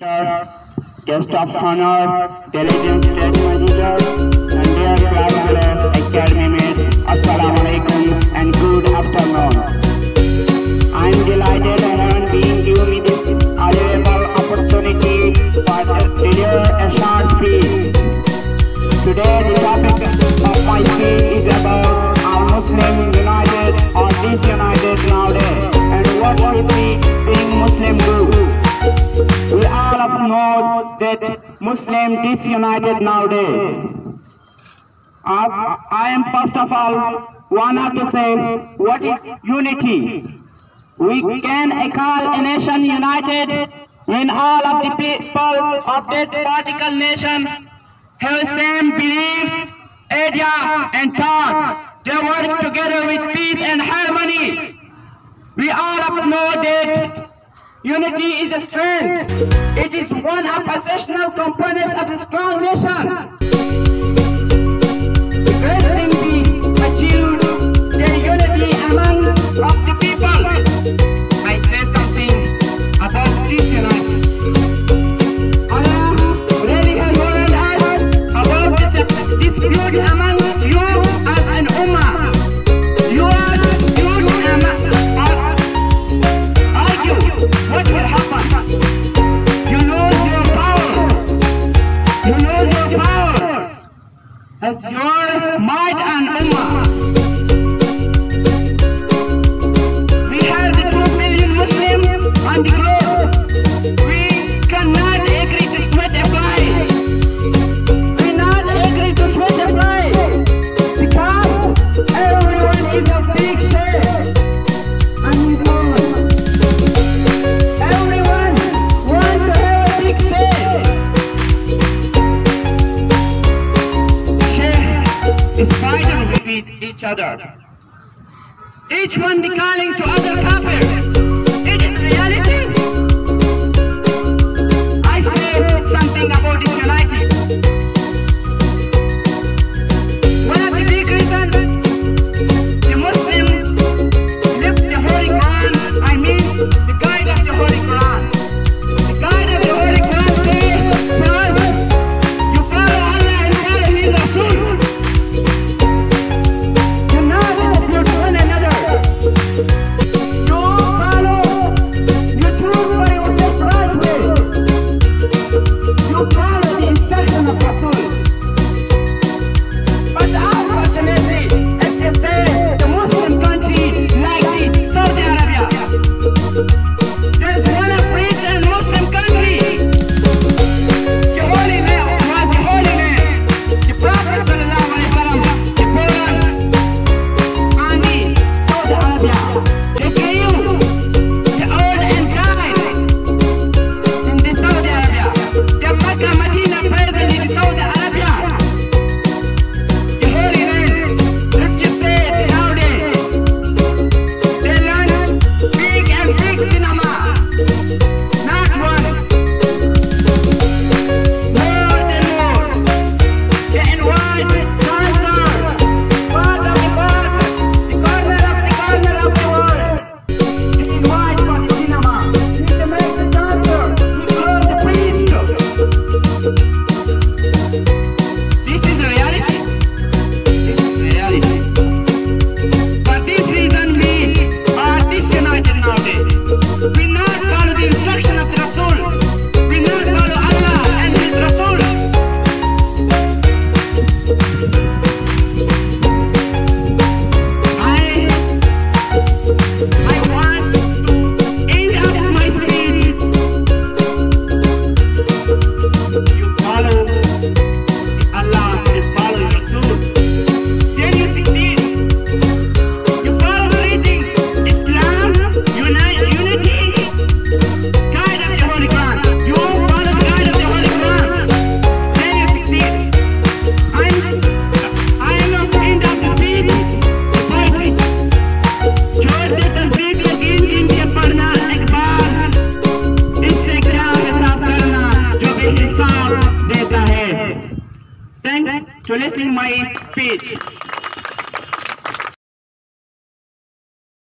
guest of honor, diligent state manager, and dear class academy mates, assalamu alaikum and good afternoon. I am delighted and honored being given me this valuable opportunity for to deliver a short speech. Today the topic of my speech is about our Muslim united or disunited nowadays and what should we bring cause that Muslim disunited nowadays. Uh, I am first of all wanted to say what is unity. We can call a nation united when all of the people of that particular nation have same beliefs, idea and thought. They work together with peace and harmony. We all know that Unity is a strength. It is one of essential components of a strong nation. You use your power. That's your might and umma. other. Each one declaring to other kafir. साथ देता है। Thank to listening my speech